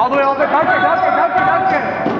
All the way over. Duncan, Duncan, Duncan, Duncan.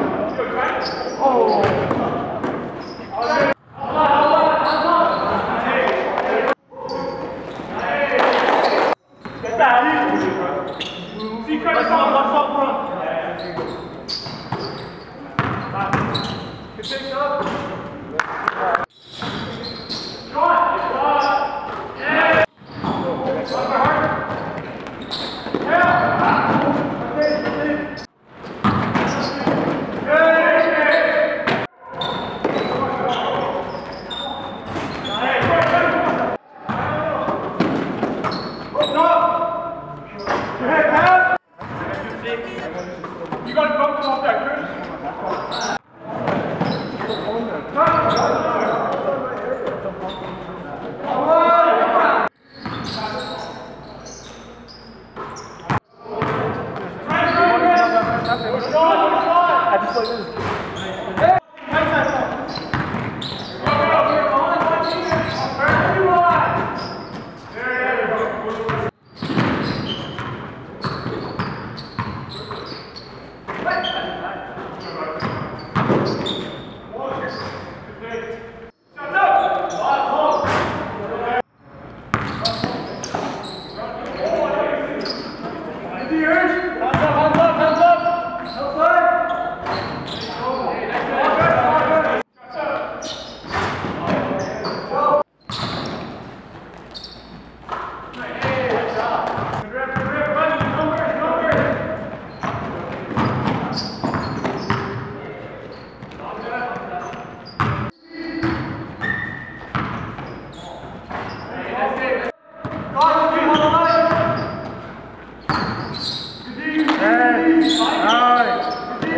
아,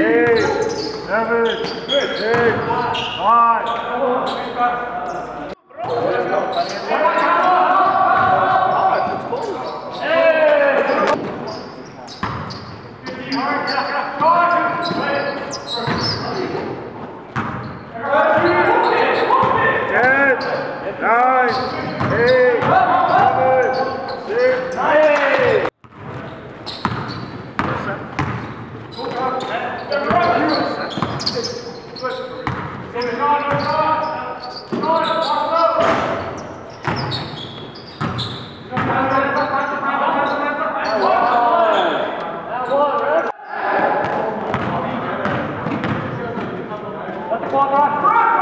eight, seven, six, five. Ten, Bola